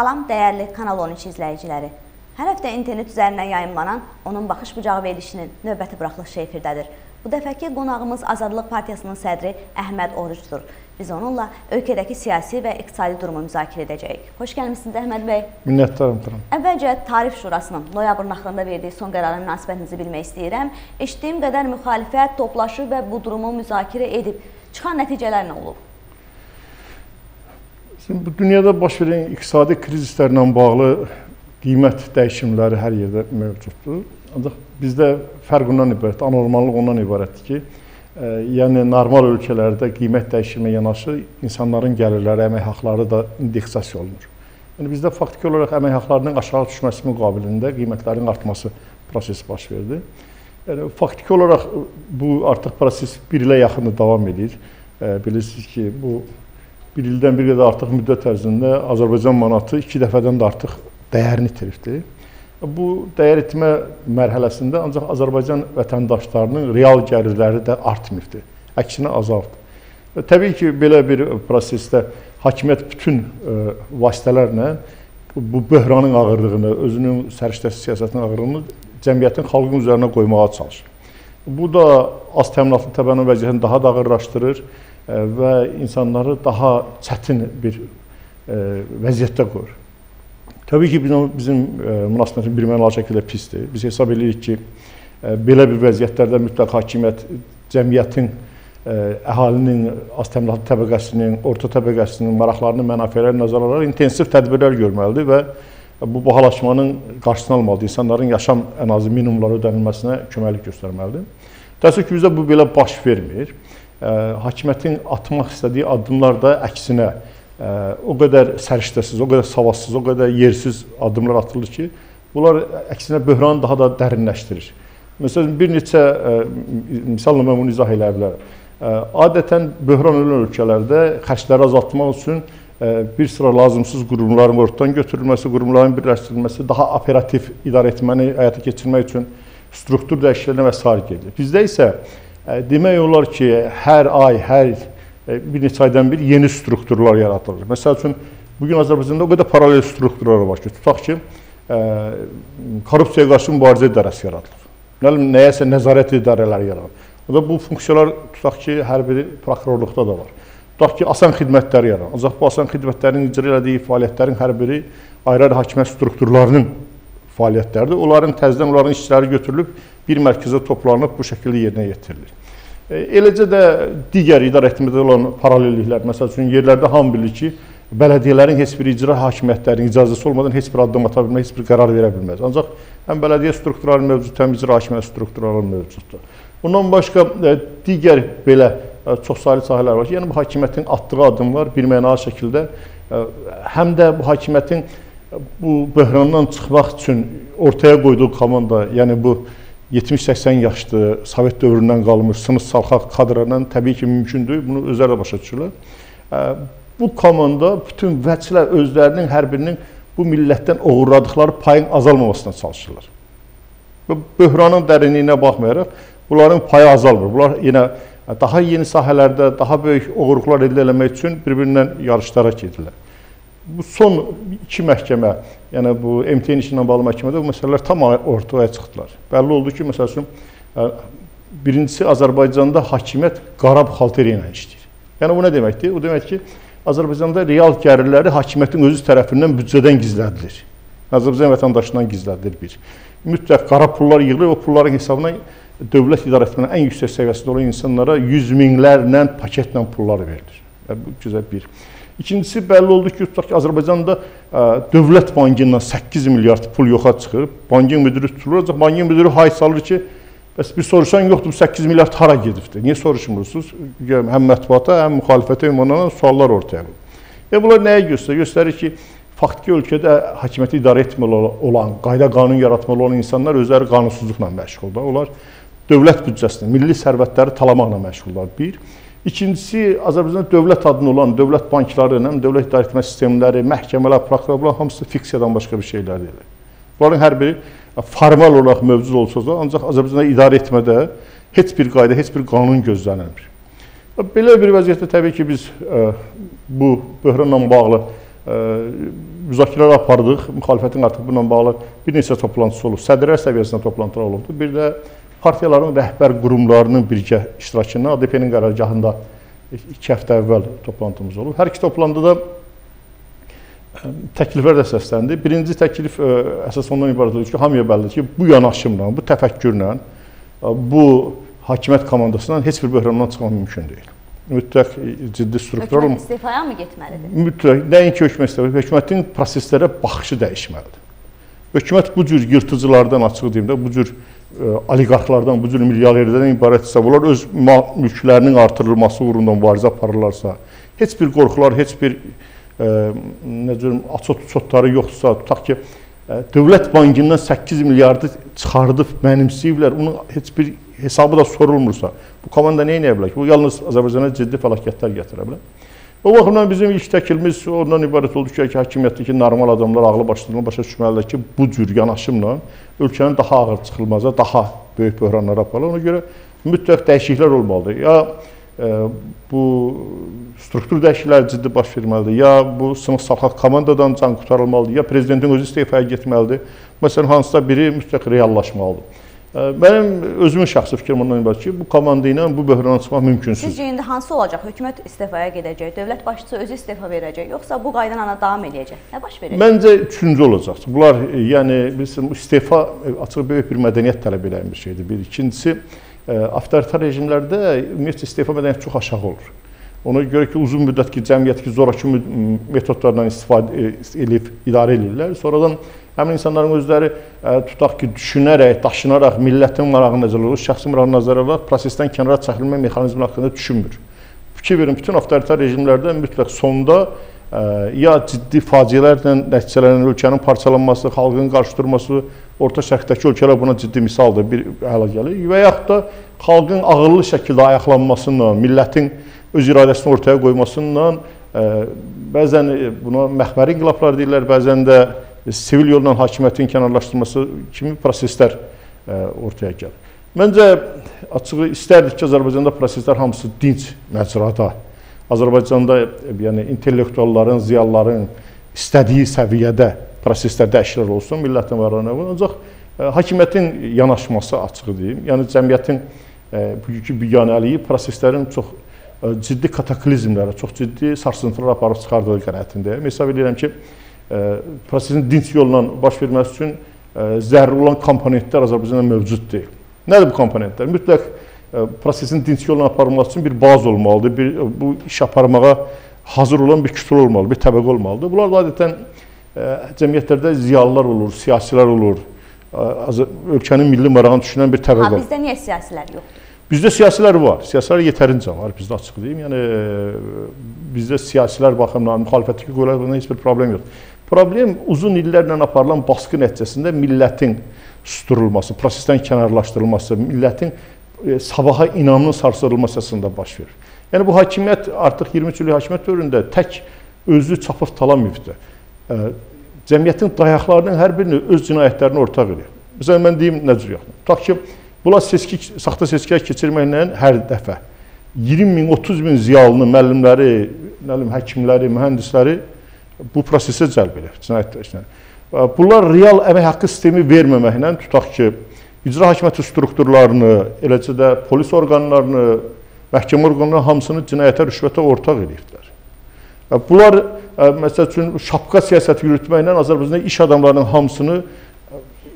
Salam dəyərli Kanal 13 izləyiciləri. Hər həftə internet üzərindən yayımlanan onun baxış bucağı verilişinin növbəti buraxılışı efirdədir. Bu dəfəki qonağımız Azadlıq Partiyasının sədri Əhməd Orucdur. Biz onunla ölkədəki siyasi və iqtisadi durumu müzakirə edəcəyik. Xoş gəlmisiniz Əhməd bəy. Minnətdaram Turan. Əvvəlcə Tarif Şurasının noyabrın axırında verdiyi son qərara münasibətinizi bilmək istəyirəm. Eşitdiyim qədər müxalifət toplaşıb və bu durumu müzakirə edib. Çıxan nəticələr nə olub? Şimdi bu dünyada baş verən iqtisadi krizislərlə bağlı qiymət dəyişimləri hər yerdə mövcuddur. Ancaq bizdə fərq ondan ibarət, anormallıq ondan ibarətdir ki, e, yəni normal ölkələrdə qiymət dəyişimə yanaşı insanların gəlirləri, əmək haqqları da indeksasiya olunur. Yəni bizdə faktiki olaraq əmək haqqlarının aşağı düşməsi müqabilində qiymətlərin artması prosesi baş verdi. Yəni faktiki olaraq bu artıq proses 1 ilə yaxını davam edir. E, bilirsiniz ki, bu bir ildən bir qədər artıq müddət ərzində Azərbaycan manatı 2 dəfədən də artıq dəyərini itiribdir. Bu dəyər itirmə mərhələsində ancaq Azərbaycan vətəndaşlarının real gəlirləri də artmırdı. Əksinə azaldı. Təbii ki, belə bir prosesdə hakimiyyət bütün ə, e, vasitələrlə bu böhranın ağırlığını, özünün səriştəsi siyasətinin ağırlığını cəmiyyətin xalqın üzərinə qoymağa çalışır. Bu da az təminatlı təbənin vəziyyətini daha da ağırlaşdırır və insanları daha çətin bir vəziyyətdə qoyur. Təbii ki, bizim, bizim münasibətimiz birmənalı şəkildə pisdir. Biz hesab edirik ki, belə bir vəziyyətlərdə mütləq hakimiyyət cəmiyyətin, əhalinin, az təminatlı təbəqəsinin, orta təbəqəsinin maraqlarını, mənafələrini nəzərə alaraq intensiv tədbirlər görməlidir və bu bahalaşmanın qarşısını almalıdır. İnsanların yaşam ən azı minimumlara ödənilməsinə köməklik göstərməlidir. Təəssüf ki, bizdə bu belə baş vermir hakimiyyətin atmaq istədiyi addımlar da əksinə o qədər səriştəsiz, o qədər savadsız, o qədər yersiz addımlar atılır ki, bunlar əksinə böhranı daha da dərinləşdirir. Məsələn, bir neçə misalla mən bunu izah eləyə bilərəm. Adətən böhran olan ölkələrdə xərcləri azaltmaq üçün bir sıra lazımsız qurumların ortadan götürülməsi, qurumların birləşdirilməsi, daha operativ idarə etməni həyata keçirmək üçün struktur dəyişikliklərinə və s. gedir. Bizdə isə Demək olar ki, hər ay, hər bir neçə aydan bir yeni strukturlar yaradılır. Məsəl üçün, bugün Azərbaycanda o qədər paralel strukturlar var ki, tutaq ki, korrupsiyaya qarşı mübarizə idarəsi yaradılır. Nəyəsə nəzarət idarələri yaradılır. Da bu funksiyalar tutaq ki, hər biri prokurorluqda da var. Tutaq ki, asan xidmətlər yaradılır. Ancaq bu asan xidmətlərin icra elədiyi fəaliyyətlərin hər biri ayrı-ayrı hakimiyyət strukturlarının fəaliyyətləridir. Onların təzədən onların işçiləri götürülüb bir mərkəzə toplanıb bu şəkildə yerinə yetirilir. E, eləcə də digər idarə etmədə olan paralelliklər, məsəl üçün yerlərdə hamı bilir ki, bələdiyyələrin heç bir icra hakimiyyətlərinin icazəsi olmadan heç bir addım ata bilməz, heç bir qərar verə bilməz. Ancaq həm bələdiyyə strukturları mövcud, həm icra hakimiyyət strukturları mövcuddur. Bundan başqa e, digər belə e, çoxsaylı sahələr var ki, yəni bu hakimiyyətin atdığı addımlar birmənalı şəkildə həm də bu hakimiyyətin bu böhrandan çıxmaq üçün ortaya qoyduğu komanda, yəni bu 70-80 yaşlı Sovet dövründən qalmış sınıf salxaq kadrlarla təbii ki, mümkündür. Bunu özləri başa düşürlər. Bu komanda bütün vəçlər özlərinin hər birinin bu millətdən oğurladıkları payın azalmamasına çalışırlar. Və böhranın dərinliyinə baxmayaraq bunların payı azalmır. Bunlar yenə daha yeni sahələrdə daha böyük oğurluqlar əldə etmək üçün bir-birindən yarışlara gedirlər bu son iki məhkəmə, yəni bu MTN işi ilə bağlı məhkəmədə bu məsələlər tam ortaya çıxdılar. Bəlli oldu ki, məsəl üçün birincisi Azərbaycanda hakimiyyət qara buxalteriya ilə işləyir. Yəni bu nə deməkdir? O deməkdir ki, Azərbaycanda real gəlirləri hakimiyyətin özü tərəfindən büdcədən gizlədilir. Azərbaycan vətəndaşından gizlədilir bir. Mütləq qara pullar yığılır, o pulların hesabına dövlət idarəsinin ən yüksək səviyyəsində olan insanlara yüz minlərlə paketlə pullar verilir. Yəni, bu gözəl bir. İkincisi bəlli oldu ki, tutaq ki, Azərbaycanda ə, Dövlət Bankından 8 milyard pul yoxa çıxıb, bankin müdiri tutulur, ancaq bankin müdiri hay salır ki, bəs bir soruşan yoxdur, 8 milyard hara gedibdir? Niyə soruşmursunuz? Həm mətbuata, həm müxalifətə ümumlanan suallar ortaya qoyur. E bunlar nəyə göstərir? Göstərir ki, faktiki ölkədə hakimiyyəti idarə etməli olan, qayda qanun yaratmalı olan insanlar özləri qanunsuzluqla məşğuldur. Onlar dövlət büdcəsini, milli sərvətləri talamaqla məşğullar. Bir. İkincisi, Azərbaycanda dövlət adını olan dövlət bankları, həm dövlət idarə etmə sistemləri, məhkəmələr, prokurorlar hamısı fiksiyadan başqa bir şeylər deyil. Bunların hər biri formal olaraq mövcud olsa da, ancaq Azərbaycanda idarə etmədə heç bir qayda, heç bir qanun gözlənilmir. Belə bir vəziyyətdə təbii ki, biz bu böhranla bağlı müzakirələr apardıq. Müxalifətin artıq bununla bağlı bir neçə toplantısı olub. Sədrlər səviyyəsində toplantılar olubdu. Bir də partiyaların rəhbər qurumlarının birgə iştirakında ADP-nin qərargahında 2 həftə əvvəl toplantımız olub. Hər iki toplantıda təkliflər də səsləndi. Birinci təklif əsas ondan ibarət olur ki, hamıya bəllidir ki, bu yanaşımla, bu təfəkkürlə, bu hakimiyyət komandasından heç bir böhrandan çıxmaq mümkün deyil. Mütləq ciddi struktural Hökumət istifaya mı getməlidir? Mütləq nəinki hökumət istifa, hökumətin proseslərə baxışı dəyişməlidir. Hökumət bu cür yırtıcılardan açıq deyim də, bu cür oliqarxlardan, bu cür milyarderlərdən ibarətsə, bunlar öz mülklərinin artırılması uğrunda mübarizə aparırlarsa, heç bir qorxular, heç bir ə, nə deyim, açot-çotları yoxdursa, tutaq ki, ə, Dövlət Bankından 8 milyardı çıxardıb mənimsəyiblər, onun heç bir hesabı da sorulmursa, bu komanda nə edə bilər ki? Bu yalnız Azərbaycana ciddi fəlakətlər gətirə bilər. O baxımdan bizim ilk təklifimiz ondan ibarət oldu ki, hakimiyyətdəki normal adamlar ağlı başlarına başa düşməlidir ki, bu cür yanaşımla ölkənin daha ağır çıxılmaza, daha böyük böhranlara aparılır. Ona görə mütləq dəyişikliklər olmalıdır. Ya e, bu struktur dəyişiklikləri ciddi baş verməlidir. Ya bu sınıq salxaq komandadan can qutarılmalıdır, ya prezidentin özü istifaya getməlidir. Məsələn, hansısa biri mütləq reallaşmalıdır. Mənim özümün şəxsi fikrim ondan ibarət ki, bu komanda ilə bu böhrana çıxmaq mümkünsüz. Sizcə indi hansı olacaq? Hökumət istifaya gedəcək, dövlət başçısı özü istefa verəcək, yoxsa bu qayda ilə davam eləyəcək? Nə baş verəcək? Məncə üçüncü olacaq. Bunlar yəni bilirsən bu istefa açıq böyük bir mədəniyyət tələb edən bir şeydir. Bir ikincisi avtoritar rejimlərdə ümumiyyətlə istefa mədəniyyəti çox aşağı olur. Ona görə ki, uzun müddət ki, cəmiyyətdəki zorakı metodlardan istifadə edib idarə edirlər. Sonradan Həmin insanların özləri e, tutaq ki, düşünərək, daşınaraq, millətin marağını nəzərə alır, şəxsi marağını nəzərə alır, prosesdən kənara çəkilmə mexanizmi haqqında düşünmür. Fikir verin, bütün avtoritar rejimlərdə mütləq sonda e, ya ciddi faciələrlə nəticələnən ölkənin parçalanması, xalqın qarşıdurması, Orta Şərqdəki ölkələr buna ciddi misaldır, bir hələ gəlir və yaxud da xalqın ağıllı şəkildə ayaqlanmasıyla, millətin öz iradəsini ortaya qoymasıyla ə, e, bəzən buna məxbəri inqilablar deyirlər, bəzən də sivil yolla hakimiyyətin kənarlaşdırılması kimi proseslər e, ortaya gəlir. Məncə açığı istərdik ki, Azərbaycanda proseslər hamısı dinc məcrada, Azərbaycanda e, yəni intellektualların, ziyalıların istədiyi səviyyədə proseslər dəyişikliklər olsun, millətin varlığına. Ancaq ə, e, hakimiyyətin yanaşması açığı deyim, yəni cəmiyyətin ə, bugünkü biganəliyi proseslərin çox ə, ciddi kataklizmlərə, çox ciddi sarsıntılar aparıb çıxardığı qənaətindəyəm. Hesab edirəm ki, prosesin dinc yolla baş verməsi üçün zəruri olan komponentlər Azərbaycanda mövcud deyil. Nədir bu komponentlər? Mütləq prosesin dinc yolla aparılması üçün bir baz olmalıdır, bir bu iş aparmağa hazır olan bir kütlə olmalıdır, bir təbəqə olmalıdır. Bunlar da adətən cəmiyyətlərdə ziyalılar olur, siyasilər olur, ölkənin milli marağını düşünən bir təbəqə. Ha, bizdə niyə siyasilər yoxdur? Bizdə siyasilər var. Siyasilər yetərincə var, bizdə açıq deyim. Yəni bizdə siyasilər baxımından müxalifətdəki qoyulan heç bir problem yoxdur. Problem uzun illərlə aparılan baskı nəticəsində millətin susturulması, prosesdən kənarlaşdırılması, millətin e, sabaha inamının sarsılmasında baş verir. Yəni bu hakimiyyət artıq 23 illik hakimiyyət dövründə tək özü çapıb talamayıbdı. E, cəmiyyətin dayaqlarının hər birini öz cinayətlərini ortaq edir. Məsələn mən deyim nə cür yaxın. Tutaq ki, bunlar seçki saxta seçkiyə keçirməklə hər dəfə 20 min, 30 min ziyalını, müəllimləri, bilim həkimləri, mühəndisləri bu prosesə cəlb edir cinayətlər işinə. Bunlar real əmək haqqı sistemi verməməklə tutaq ki, icra hakimiyyəti strukturlarını, eləcə də polis orqanlarını, məhkəmə orqanlarını hamısını cinayətə, rüşvətə ortaq ediblər. Bunlar məsəl üçün şapka siyasəti yürütməklə Azərbaycanda iş adamlarının hamısını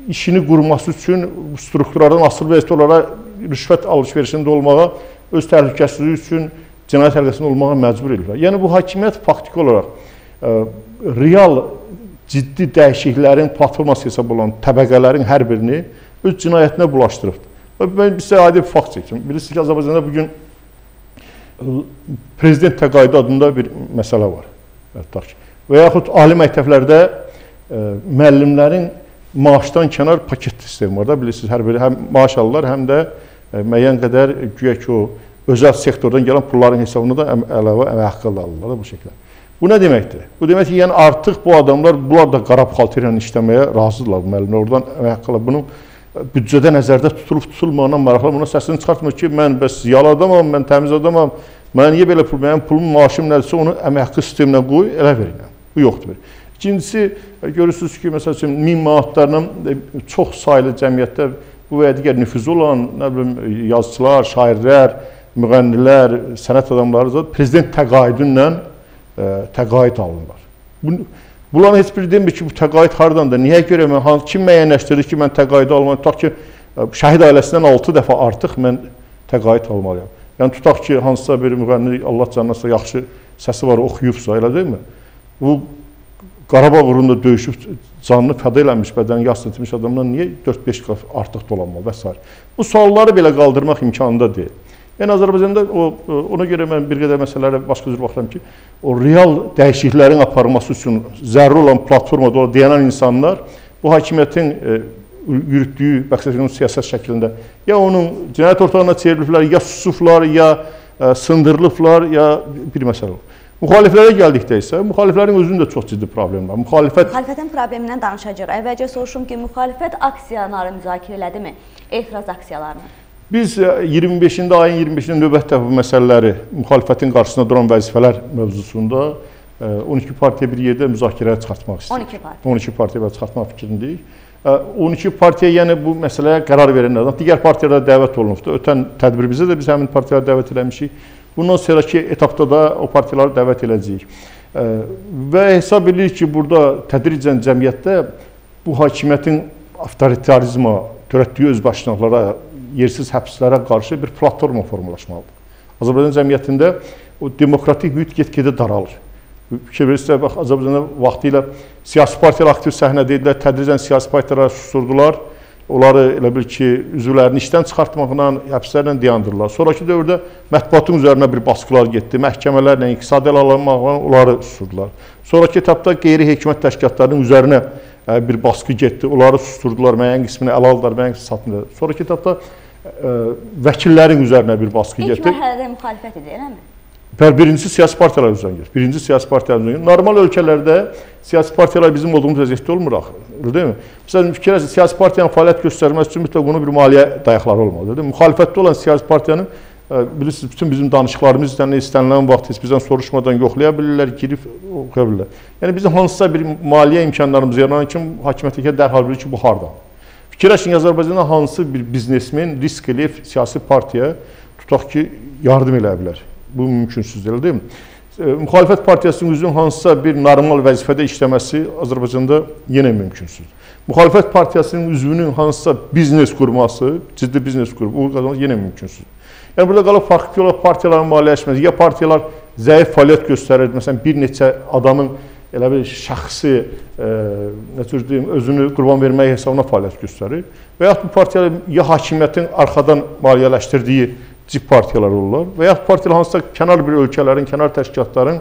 işini qurması üçün strukturlardan asılı vəziyyətdə olaraq rüşvət alış-verişində olmağa, öz təhlükəsizliyi üçün cinayət həlqəsində olmağa məcbur edirlər. Yəni bu hakimiyyət faktiki olaraq real ciddi dəyişikliklərin platforması hesab olan təbəqələrin hər birini öz cinayətinə bulaşdırıbdır. Mən sizə adi bir fakt çəkim. Bilirsiniz ki, Azərbaycanda bugün prezident təqaüdü adında bir məsələ var. Tutaq ki. Və yaxud ali məktəblərdə müəllimlərin maaşdan kənar paket sistemi var da, bilirsiniz, hər biri həm maaş alırlar, həm də müəyyən qədər güya ki, o özəl sektordan gələn pulların hesabına da əlavə əmək haqqı alırlar da bu şəkildə. Bu nə deməkdir? Bu demək ki, yəni artıq bu adamlar, bunlar da qara buxalteriya ilə işləməyə razıdırlar müəllimlər. Oradan əmək haqqılar bunun e, büdcədə nəzərdə tutulub tutulmağına maraqlı buna səsini çıxartmır ki, mən bəs ziyalı adamam, mən təmiz adamam. Mən niyə belə pul, mənim pulum, maaşım nədirsə onu əmək haqqı sisteminə qoy, elə verin. Bu yoxdur. İkincisi, görürsünüz ki, məsəl üçün 1000 manatlarla çox saylı cəmiyyətdə bu və ya digər nüfuzu olan, nə bilim, yazıçılar, şairlər, müğənnilər, sənət adamları da prezident təqaüdü ilə təqaüd alınırlar. Bu Bunların heç biri demir ki, bu təqaüd hardandır? Niyə görə mən kim müəyyənləşdirir ki, mən təqaüd almalıyam? Tutaq ki, şəhid ailəsindən 6 dəfə artıq mən təqaüd almalıyam. Yəni tutaq ki, hansısa bir müğənni Allah canına yaxşı səsi var, oxuyubsa, elə deyilmi? Bu Qarabağ uğrunda döyüşüb canını fəda eləmiş, bədəni yas etmiş adamdan niyə 4-5 qat artıq dolanmalı və s. Bu sualları belə qaldırmaq imkanında deyil. Yəni Azərbaycanda o ona görə mən bir qədər məsələlərə başqa cür baxıram ki, o real dəyişikliklərin aparılması üçün zəruri olan platformada o dayanan insanlar bu hakimiyyətin e, yürütdüyü bəxsəşən siyasət şəklində ya onun cinayət ortağına çevriliblər, ya susublar, ya ə, e, sındırılıblar, ya bir məsələ. Müxaliflərə gəldikdə isə müxaliflərin özünün də çox ciddi problemi var. Müxalifət Müxalifətin problemindən danışacağıq. Əvvəlcə soruşum ki, müxalifət aksiyaları müzakirə elədimi? Etiraz aksiyalarını. Biz 25-də e, ayın 25-də növbətdə bu məsələləri müxalifətin qarşısında duran vəzifələr mövzusunda 12 e, partiya bir yerdə müzakirəyə çıxartmaq istəyirik. 12 partiya. 12 partiya çıxartmaq fikrindəyik. 12 e, partiya yəni bu məsələyə qərar verənlərdən digər partiyalara dəvət olunubdu. Ötən tədbirimizdə də biz həmin partiyalara dəvət eləmişik. Bundan sonraki etapda da o partiyaları dəvət edəcəyik. Və hesab edirik ki, burada tədricən cəmiyyətdə bu hakimiyyətin avtoritarizma, törətdiyi özbaşınalıqlara yersiz həbslərə qarşı bir platforma formalaşmalıdır. Azərbaycan cəmiyyətində o demokratik mühit get-gedə daralır. Fikir verirsiniz, bax Azərbaycanda vaxtı ilə siyasi partiyalar aktiv səhnədə idilər, tədricən siyasi partiyalara susturdular. Onları elə bil ki, üzvlərini işdən çıxartmaqla, həbslərlə dayandırırlar. Sonrakı dövrdə mətbuatın üzərinə bir baskılar getdi, məhkəmələrlə, iqtisadi əlamlarla onları susturdular. Sonrakı etapda qeyri-hökumət təşkilatlarının üzərinə bir baskı getdi, onları susturdular, müəyyən qismini ələ aldılar, müəyyən qismini satdılar. Sonrakı etapda vəkillərin üzərinə bir baskı getdi. İlk mərhələdə müxalifət idi, eləmi? Birincisi siyasi partiyalar üzrə gedir. Birinci siyasi partiyalar üzrə gedir. Normal ölkələrdə siyasi partiyalar bizim olduğumuz vəziyyətdə olmur axı. Elə deyilmi? Məsələn, fikirləşin, siyasi partiyanın fəaliyyət göstərməsi üçün mütləq bunun bir maliyyə dayaqları olmalıdır. Değil mi? Müxalifətdə olan siyasi partiyanın bilirsiniz, bütün bizim danışıqlarımız istənilən, istənilən vaxt heç bizdən soruşmadan yoxlaya bilirlər, girib oxuya bilirlər. Yəni bizim hansısa bir maliyyə imkanlarımız yaranan kimi hakimiyyətə dərhal bilir ki, bu hardan? Fikirləşin Azərbaycanda hansı bir biznesmen risk eləyib siyasi partiyaya tutaq ki, yardım eləyə bilər. Bu mümkünsüz deyil, deyilmi? Müxalifət partiyasının üzvünün hansısa bir normal vəzifədə işləməsi Azərbaycanda yenə mümkünsüz. Müxalifət partiyasının üzvünün hansısa biznes qurması, ciddi biznes qurub, o qazanması yenə mümkünsüz. Yəni burada qalıb farklı olaraq partiyaların maliyyələşməsi, ya partiyalar zəif fəaliyyət göstərir, məsələn bir neçə adamın elə bir şəxsi e, nə tür deyim, özünü qurban vermək hesabına fəaliyyət göstərir və yaxud bu partiyalar ya hakimiyyətin arxadan maliyyələşdirdiyi cib partiyalar olurlar və yaxud partiyalar hansısa kənar bir ölkələrin, kənar təşkilatların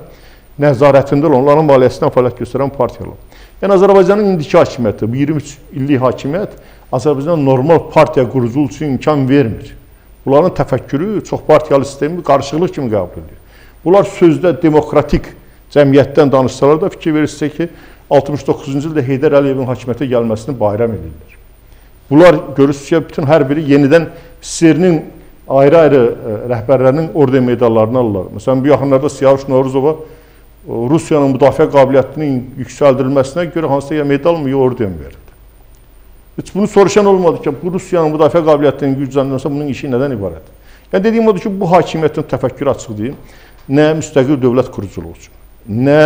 nəzarətində olan, onların maliyyəsindən fəaliyyət göstərən partiyalar. Yəni Azərbaycanın indiki hakimiyyəti, bu 23 illik hakimiyyət Azərbaycanda normal partiya quruculuğu üçün imkan vermir. Bunların təfəkkürü çox partiyalı sistemi qarışıqlıq kimi qəbul edir. Bunlar sözdə demokratik cəmiyyətdən danışsalar da fikir verirsə ki, 69-cu ildə Heydər Əliyevin hakimiyyətə gəlməsini bayram edirlər. Bunlar görürsünüz ki, bütün hər biri yenidən SSR-nin ayrı-ayrı e, rəhbərlərinin orden medallarını alırlar. Məsələn, bu yaxınlarda Siyavuş Noruzova Rusiyanın müdafiə qabiliyyətinin yüksəldilməsinə görə hansısa ya medal mı, ya orden verildi. Heç bunu soruşan olmadı ki, bu Rusiyanın müdafiə qabiliyyətinin gücləndirilməsi bunun işi nədən ibarətdir? Yəni dediyim odur ki, bu hakimiyyətin təfəkkürü açıq deyil. Nə müstəqil dövlət quruculuğu üçün, nə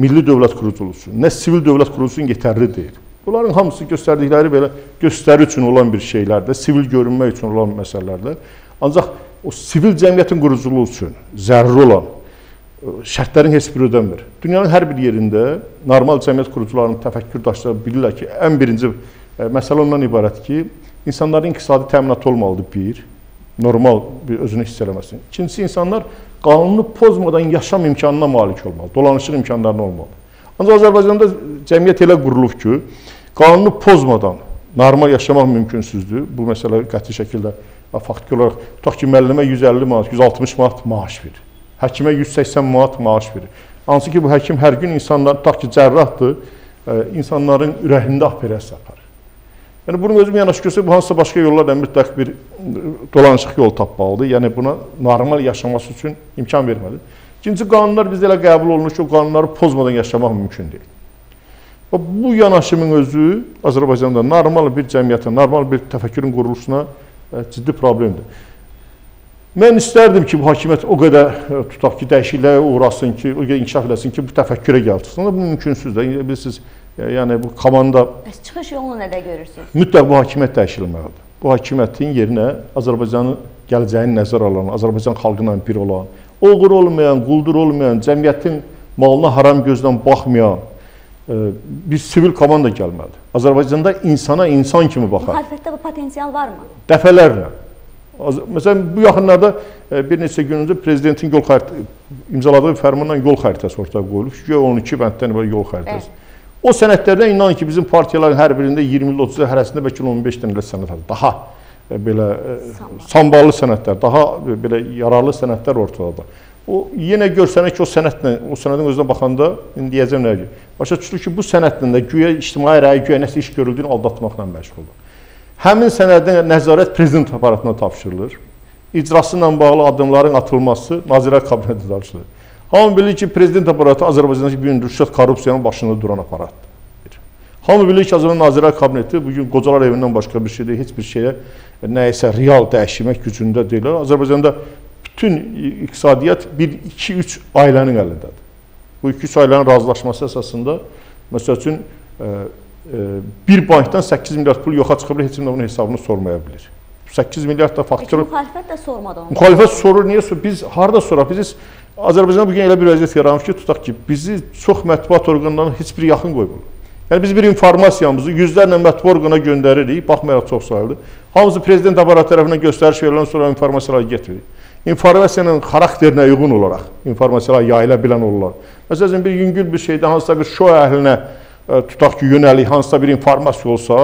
milli dövlət quruculuğu üçün, nə sivil dövlət quruculuğu üçün yetərli deyil. Bunların hamısı göstərdikləri belə göstəri üçün olan bir şeylərdir, sivil görünmək üçün olan məsələlərdir. Ancaq o sivil cəmiyyətin quruculuğu üçün zəruri olan e, şərtlərin heç biri ödənmir. Dünyanın hər bir yerində normal cəmiyyət qurucularının təfəkkürdaşları bilirlər ki, ən birinci e, məsələ ondan ibarət ki, insanların iqtisadi təminatı olmalıdır bir, normal bir özünü hiss eləməsin. İkincisi, insanlar qanunu pozmadan yaşam imkanına malik olmalı, dolanışıq imkanlarına olmalı. Ancaq Azərbaycanda cəmiyyət elə qurulub ki, qanunu pozmadan normal yaşamaq mümkünsüzdür. Bu məsələ qəti şəkildə faktiki olaraq tutaq ki, müəllimə 150 manat, 160 manat maaş verir. Həkimə 180 manat maaş verir. Hansı ki, bu həkim hər gün insanlar, tutaq ki, cərrahdır, e, insanların ürəyində operasiya aparır. Yəni bunun özüm yanaşı göstərir, bu hansısa başqa yollarla mütləq bir dolanışıq yol tapmalıdır. Yəni buna normal yaşaması üçün imkan verməlidir. İkinci qanunlar bizdə elə qəbul olunur ki, o qanunları pozmadan yaşamaq mümkün deyil. Və bu yanaşımın özü Azərbaycanda normal bir cəmiyyətin, normal bir təfəkkürün quruluşuna e, ciddi problemdir. Mən istərdim ki, bu hakimiyyət o qədər tutaq ki, dəyişikliyə uğrasın ki, o qədər inkişaf eləsin ki, bu təfəkkürə gəlsin. Bu mümkünsüzdür. Bilirsiniz, e, yəni bu komanda Bəs çıxış yolunu nədə görürsüz? Mütləq bu hakimiyyət dəyişilməlidir. Bu hakimiyyətin yerinə Azərbaycanın gələcəyini nəzərə alan, Azərbaycan xalqı ilə bir olan, oğur olmayan, quldur olmayan, cəmiyyətin malına haram gözdən baxmayan bir sivil komanda gəlməlidir. Azərbaycanda insana insan kimi baxar. Müxalifətdə bu potensial varmı? Dəfələrlə. Məsələn, bu yaxınlarda e, bir neçə gün öncə prezidentin yol xəritəsi imzaladığı fərmanla yol xəritəsi ortaya qoyulub. Güya 12 bənddən ibarət yol xəritəsi. Evet. O sənədlərdən inan ki, bizim partiyaların hər birində 20 il, 30 il, hərəsində bəlkə 15 dənə sənəd var. Daha e, belə e, samballı sənədlər, daha belə yararlı sənədlər ortadadır. O yenə görsənək ki, o sənədlə, o sənədin özünə baxanda indi deyəcəm nə ki, başa düşülür ki, bu sənədlə də güya ictimai rəyi, güya nəsə iş görüldüyünü aldatmaqla məşğuldur. Həmin sənədin nəzarət prezident aparatına tapşırılır. İcrası ilə bağlı addımların atılması Nazirlər Kabineti danışılır. Hamı bilir ki, prezident aparatı Azərbaycandakı bu gün rüşvət korrupsiyanın başında duran aparatdır. Hamı bilir ki, Azərbaycan Nazirlər Kabineti bugün qocalar evindən başqa bir şey deyil, heç bir şeyə nəyisə real dəyişmək gücündə deyil. Azərbaycanda bütün iqtisadiyyat 1-2-3 ailənin əlindədir. Bu 2-3 ailənin razılaşması əsasında, məsəl üçün, e, e, bir bankdan 8 milyard pul yoxa çıxıb, heç kim də bunun hesabını sormaya bilir. 8 milyard da faktor... Müxalifət də sormadı onu. Müxalifət sorur, niyə sorur? Biz harada soraq? Biz Azərbaycan bugün elə bir vəziyyət yaranmış ki, tutaq ki, bizi çox mətbuat orqanlarına heç bir yaxın qoymur. Yəni biz bir informasiyamızı yüzlərlə mətbuat orqana göndəririk, baxmayaraq çox sayılır. Hamısı prezident aparatı tərəfindən göstəriş veriləndən sonra informasiyalar getiririk. İnformasiyanın xarakterinə uyğun olaraq informasiyalar yayıla bilən olurlar. Məsələn, bir yüngül bir şeydə hansısa bir şou əhlinə ə, tutaq ki, yönəlik hansısa bir informasiya olsa,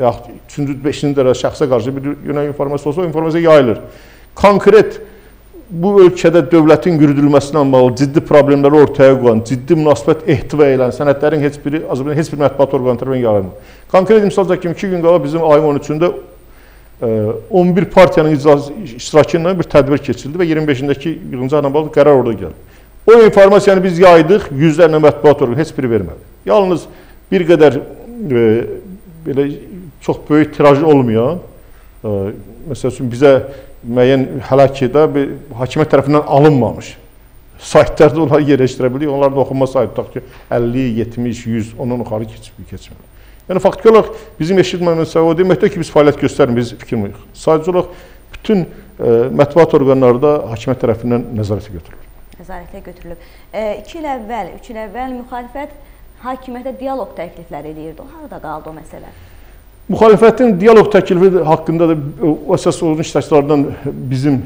yaxud 3-cü, 5-ci dərəcə şəxsə qarşı bir yönəlik informasiya olsa, o informasiya yayılır. Konkret bu ölkədə dövlətin yürüdülməsinə bağlı ciddi problemləri ortaya qoyan, ciddi münasibət ehtiva edən sənədlərin heç biri Azərbaycan heç bir mətbuat orqanı tərəfindən yaranmır. Konkret misal çəkim 2 gün qala bizim ayın 13-də 11 e, partiyanın iştirakı ilə bir tədbir keçirildi və 25-indəki yığıncaqla bağlı qərar orada gəldi. O informasiyanı biz yaydıq, yüzlərlə mətbuat orqanı heç biri vermədi. Yalnız bir qədər e, belə çox böyük tirajı olmayan, e, məsəl üçün bizə müəyyən həlakədə bir hakimiyyət tərəfindən alınmamış saytlarda onlar yerləşdirə bilir. Onların oxunma saytı tutaq ki, 50, 70, 100, ondan yuxarı keçib keçmir. Yəni faktiki olaraq bizim eşitməmiz o deməkdir ki, biz fəaliyyət göstərmirik, biz fikirmirik. Sadəcə olaraq bütün ə, e, mətbuat orqanları da hakimiyyət tərəfindən nəzarətə götürülür. Nəzarətə götürülüb. 2 e, il əvvəl, 3 il əvvəl müxalifət hakimiyyətə dialoq təklifləri eləyirdi. O harada qaldı o məsələ? Müxalifətin dialoq təklifi haqqında da o əsas olan iştirakçılardan bizim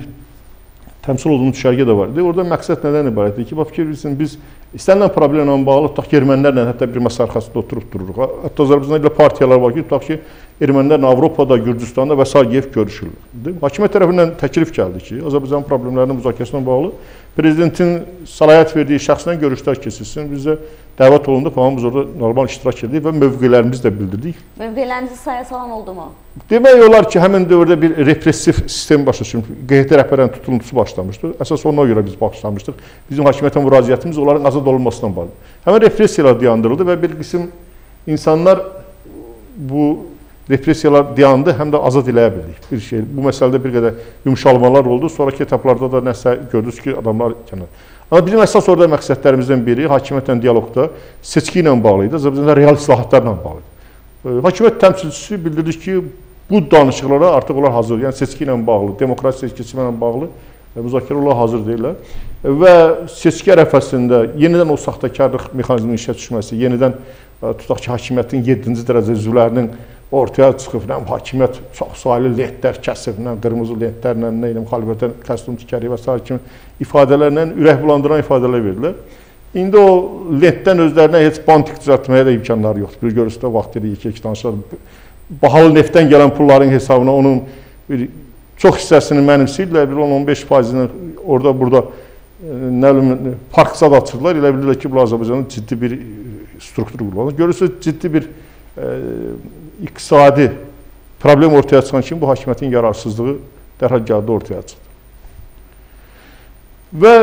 təmsil olduğumuz düşərgə də var idi. Orada məqsəd nədən ibarətdir ki, bax fikir bilsin, biz istənilən problemlə bağlı tutaq ki, ermənilərlə hətta bir masa arxasında oturub dururuq. Hətta Azərbaycanda elə partiyalar var ki, tutaq ki, ermənilərlə Avropada, Gürcüstanda və s. gəlib görüşürlər. Hakimiyyət tərəfindən təklif gəldi ki, Azərbaycan problemlərinin müzakirəsinə bağlı prezidentin səlahiyyət verdiyi şəxslə görüşlər keçirilsin. Biz də dəvət olunduq, hamımız orada normal iştirak etdik və mövqelərimizi də bildirdik. Mövqelərinizi saya salan oldu mu? Demək olar ki, həmin dövrdə bir repressiv sistem başlamışdı. QHT rəhbərinin tutulması başlamışdı. Əsas ona görə biz başlamışdıq. Bizim hakimiyyətə müraciətimiz onların azad olunmasından bağlı. Həmin repressiyalar dayandırıldı və bir qism insanlar bu repressiyalar dayandı, həm də azad eləyə bildik. Bir şey, bu məsələdə bir qədər yumşalmalar oldu. Sonrakı etaplarda da nəsə gördünüz ki, adamlar kənar. Amma bizim əsas orada məqsədlərimizdən biri hakimiyyətlə dialoqda seçki ilə bağlı idi, Azərbaycanda real islahatlarla bağlı idi. Hakimiyyət təmsilçisi bildirdi ki, bu danışıqlara artıq onlar hazır, yəni seçki ilə bağlı, demokratik seçki ilə bağlı müzakirə olaraq hazır deyirlər. Və seçki ərəfəsində yenidən o saxtakarlıq mexanizminin işə düşməsi, yenidən tutaq ki, hakimiyyətin 7-ci dərəcə üzvlərinin ortaya çıxıb, nə hakimiyyət çox saylı lentlər kəsib, nə qırmızı lentlərlə, nə ilə müxalifətə kostyum tikərik və s. kimi ifadələrlə ürək bulandıran ifadələr verdilər. İndi o lentdən özlərinə heç bantik düzəltməyə də imkanları yoxdur. Bir görürsüz də vaxt idi, iki-iki danışlar. Bahalı neftdən gələn pulların hesabına onun bir çox hissəsini mənimsəyirdilər, bir 10-15 faizini orada burada e, nə bilim park zad açırlar. Elə bilirlər ki, bu Azərbaycanın ciddi bir e, struktur qurulur. Görürsüz ciddi bir iqtisadi problem ortaya çıxan kimi bu hakimiyyətin yararsızlığı dərhal gəldi ortaya çıxdı. Və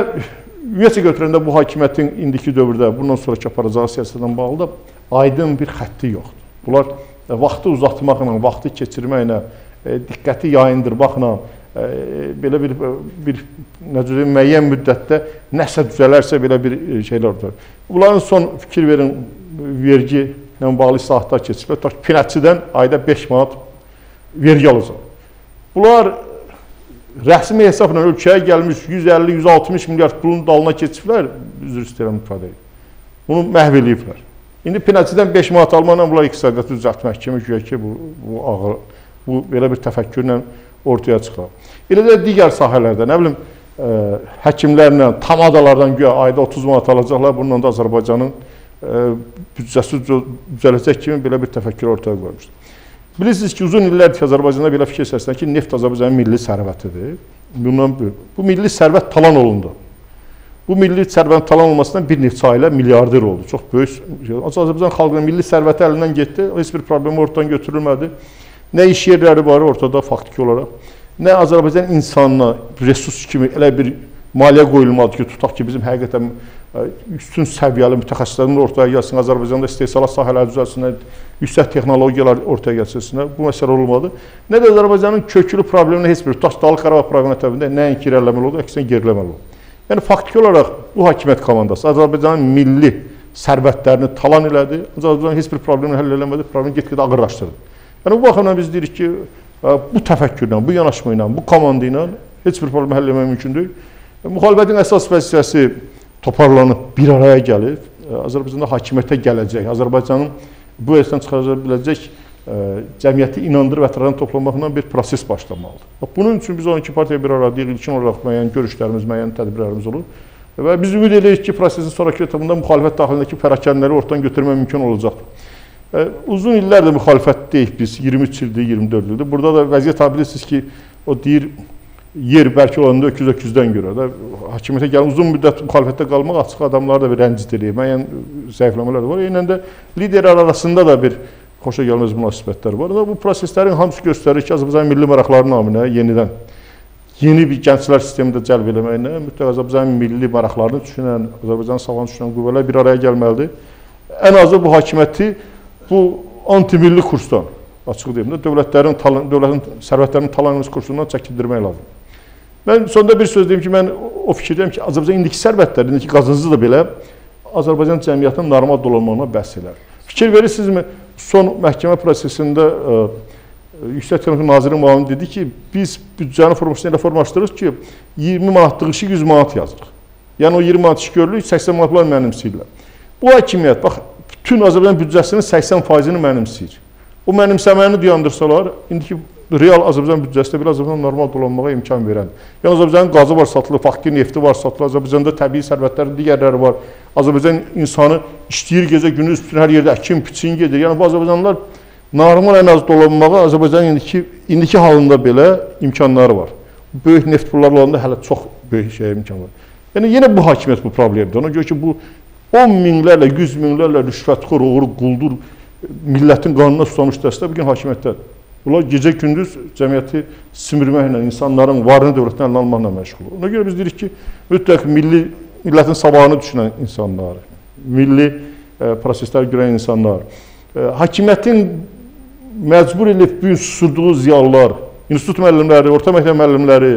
ümumiyyətlə götürəndə bu hakimiyyətin indiki dövrdə bundan sonraki aparacağı siyasətlə bağlı da aydın bir xətti yoxdur. Bunlar vaxtı uzatmaqla, vaxtı keçirməklə, diqqəti yayındırmaqla belə bir bir necə müəyyən müddətdə nəsə düzələrsə belə bir şeylər olur. Bunların son fikir verin vergi ilə bağlı islahatlar keçiblər. Tutaq pinətçidən ayda 5 manat vergi alacaq. Bunlar rəsmi hesabla ölkəyə gəlmiş 150-160 milyard pulun dalına keçiblər, üzr istəyirəm ifadəyi. Bunu məhv eləyiblər. İndi pinəçidən 5 manat almaqla bunlar iqtisadiyyatı düzəltmək kimi güya ki, bu, bu ağır, bu belə bir təfəkkürlə ortaya çıxır. Elə də digər sahələrdə, nə bilim, ə, həkimlərlə, tamadalardan güya ayda 30 manat alacaqlar, bununla da Azərbaycanın büdcəsi düzələcək kimi belə bir təfəkkür ortaya qoymuşdur. Bilirsiniz ki, uzun illərdir ki, Azərbaycanda belə fikir səslənir ki, neft Azərbaycanın milli sərvətidir. Bundan bu, milli sərvət talan olundu. Bu milli sərvətin talan olmasından bir neçə ailə milyarder oldu. Çox böyük. Azərbaycan xalqının milli sərvəti əlindən getdi. Heç bir problem ortadan götürülmədi. Nə iş yerləri var ortada faktiki olaraq, nə Azərbaycan insanına resurs kimi elə bir maliyyə qoyulmadı ki, tutaq ki, bizim həqiqətən üstün səviyyəli mütəxəssislərin ortaya gəlsin, Azərbaycanda istehsalat sahələri düzəlsinlər, yüksək texnologiyalar ortaya gəlsinlər. Bu məsələ olmadı. Nə də Azərbaycanın köklü probleminə heç bir tutaq Dağlıq Qarabağ proqramı tərəfində nəinki irəliləməli oldu, əksinə geriləməli oldu. Yəni faktiki olaraq bu hakimiyyət komandası Azərbaycanın milli sərvətlərini talan elədi. Azərbaycan heç bir problemi həll eləmədi, problemi get-gedə ağırlaşdırdı. Yəni bu baxımdan biz deyirik ki, bu təfəkkürlə, bu yanaşma ilə, bu komanda ilə heç bir problem həll etmək mümkün deyil. Müxalibətin əsas vəzifəsi toparlanıb bir araya gəlib, Azərbaycanda hakimiyyətə gələcək, Azərbaycanın bu vəziyyətdən çıxaracaq biləcək cəmiyyəti inandırıb ətrafına toplamaqla bir proses başlamalıdır. Bunun üçün biz 12 partiya bir aradayıq, ilkin olaraq müəyyən görüşlərimiz, müəyyən tədbirlərimiz olur. Və biz ümid edirik ki, prosesin sonrakı etapında müxalifət daxilindəki pərakənləri ortadan götürmək mümkün olacaqdır. Uzun illərdir müxalifətdəyik biz, 23 ildir, 24 ildir. Burada da vəziyyət bilirsiniz ki, o deyir, yer bəlkə olanda öküz öküzdən görə də hakimiyyətə gələn uzun müddət müxalifətdə qalmaq açıq adamları da bir rəncid edir. Müəyyən zəifləmələr var. Eynən də liderlər arasında da bir xoşa gəlməz münasibətlər var. Bu proseslərin hamısı göstərir ki, Azərbaycan milli maraqları naminə yenidən yeni bir gənclər sistemi də cəlb eləməklə mütləq Azərbaycanın milli maraqlarını düşünən, Azərbaycanın savağını düşünən qüvvələr bir araya gəlməlidir. Ən azı bu hakimiyyəti bu antimilli kursdan, açıq deyim də, dövlətlərin, talan, dövlətin sərvətlərinin talanımız kursundan çəkindirmək lazımdır. Mən sonda bir söz deyim ki, mən o fikirdəyim ki, Azərbaycan indiki sərvətlər, indiki qazıncı da belə Azərbaycan cəmiyyətinin normal dolanmağına bəhs elər. Fikir verirsinizmi, son məhkəmə prosesində ə, e, Yüksək Texnologiya Naziri müavini dedi ki, biz büdcənin formasını elə formalaşdırırıq ki, 20 manatlıq işi 100 manat yazırıq. Yəni o 20 manat iş görülür, 80 manatlar mənimsəyirlər. Bu hakimiyyət, bax, bütün Azərbaycan büdcəsinin 80%-ni mənimsəyir. O mənimsəməni dayandırsalar, indiki real Azərbaycan büdcəsində bir Azərbaycan normal dolanmağa imkan verən. Yəni Azərbaycanın qazı var satılır, fakir nefti var satılır, Azərbaycanda təbii sərvətlər digərləri var. Azərbaycan insanı işləyir gecə gündüz bütün hər yerdə əkin, biçin gedir. Yəni bu Azərbaycanlılar normal ən az dolanmağa Azərbaycanın indiki indiki halında belə imkanları var. Böyük neft pulları olanda hələ çox böyük şey imkan var. Yəni yenə bu hakimiyyət bu problemdir. Ona görə ki bu 10 minlərlə, 100 minlərlə rüşvətxor, oğru, quldur millətin qanuna susamış dəstə bugün hakimiyyətdədir. Bunlar gecə-gündüz cəmiyyəti simirməklə, insanların varını dövlətin əlinə almaqla məşğul olur. Ona görə biz deyirik ki, mütləq milli millətin sabahını düşünən insanlar, milli e, proseslər görən insanlar, e, hakimiyyətin məcbur edib bu gün susurduğu ziyalılar, institut müəllimləri, orta məktəb müəllimləri,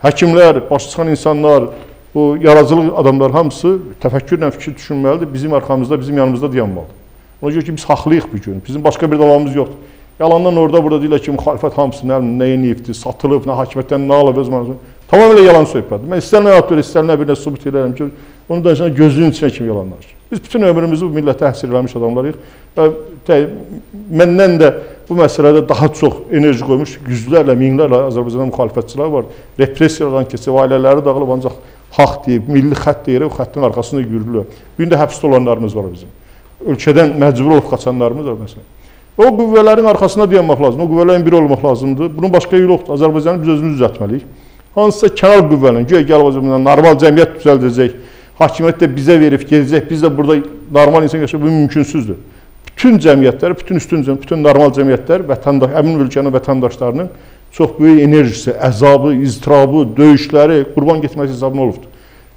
həkimlər, baş çıxan insanlar, bu yaradıcılıq adamlar hamısı təfəkkürlə fikir düşünməlidir. Bizim arxamızda, bizim yanımızda dayanmalıdır. Ona görə ki, biz haqlıyıq bu gün. Bizim başqa bir davamız yoxdur. Yalandan orada burada deyirlər ki, müxalifət hamısı nə, nəyə neyifdir, satılıb, nə hakimiyyətdən nə alıb öz mənasını. Tamamilə yalan söhbətdir. Mən istənilən atır, istənilən bir də sübut edərəm ki, onu da insan gözünün içinə kimi yalanlar. Biz bütün ömrümüzü bu millətə həsr eləmiş adamlarıyıq. Və məndən də bu məsələdə daha çox enerji qoymuş yüzlərlə, minlərlə Azərbaycanda müxalifətçilər var. Repressiyalardan keçib, ailələri dağılıb ancaq haqq deyib, milli xətt deyərək o xəttin arxasında yürürlər. Bu gün də həbsdə olanlarımız var bizim. Ölkədən məcbur olub qaçanlarımız var məsələn. O qüvvələrin arxasında dayanmaq lazımdır. O qüvvələrin biri olmaq lazımdır. Bunun başqa yolu yoxdur. Azərbaycanı biz özümüz düzəltməliyik. Hansısa kənar qüvvənin, güya gəl Azərbaycan normal cəmiyyət düzəldəcək, hakimiyyət də bizə verib gedəcək, biz də burada normal insan yaşayıb, bu mümkünsüzdür. Bütün cəmiyyətlər, bütün üstün cəmiyyət, bütün normal cəmiyyətlər vətəndaş, həmin ölkənin vətəndaşlarının çox böyük enerjisi, əzabı, iztirabı, döyüşləri, qurban getməsi hesabına olubdur.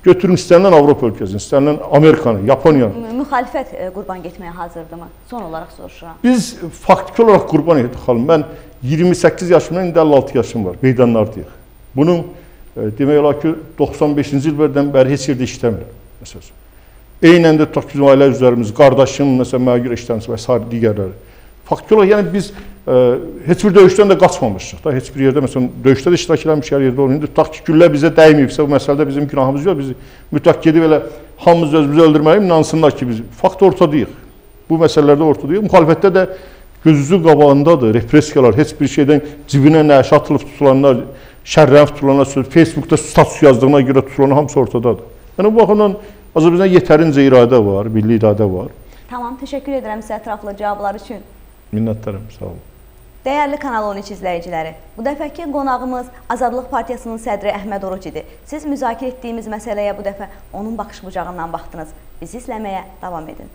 Götürün istənilən Avropa ölkəsini, istənilən Amerikanı, Yaponiyanı. Mü- Müxalifət e, qurban getməyə hazırdırmı? Son olaraq soruşuram. Biz faktiki olaraq qurban etdik xanım. Mən 28 yaşımdan indi 56 yaşım var. Meydanlardayıq. Bunun e, demək olar ki 95-ci illərdən bəri heç yerdə işləmirəm. Məsələn. Eynən də tutaq bizim ailə üzvlərimiz, qardaşım, məsələn, mənə görə işləmiş və sair digərləri. Faktiki olaraq yəni biz ə, heç bir döyüşdən də qaçmamışıq da, heç bir yerdə məsələn döyüşdə də iştirak eləmiş hər yerdə. İndi tutaq ki, güllə bizə dəyməyibsə, bu məsələdə bizim günahımız yox. Biz mütləq gedib elə hamımız özümüzü öldürməliyik, inansınlar ki, biz fakt ortadayıq. Bu məsələlərdə ortadayıq. Müxalifətdə də gözünüzün qabağındadır. Repressiyalar, heç bir şeydən cibinə nəşə atılıb tutulanlar, şərrənib tutulanlar, Facebookda status yazdığına görə tutulanlar hamısı ortadadır. Yəni bu baxımdan Azərbaycanda yetərincə iradə var, milli iradə var. Tamam, təşəkkür edirəm sizə ətraflı cavablar üçün. Minnətdaram, sağ olun. Dəyərli Kanal 13 izləyiciləri, bu dəfəki qonağımız Azadlıq Partiyasının sədri Əhməd Oruc idi. Siz müzakirə etdiyimiz məsələyə bu dəfə onun baxış bucağından baxdınız. Bizi izləməyə davam edin.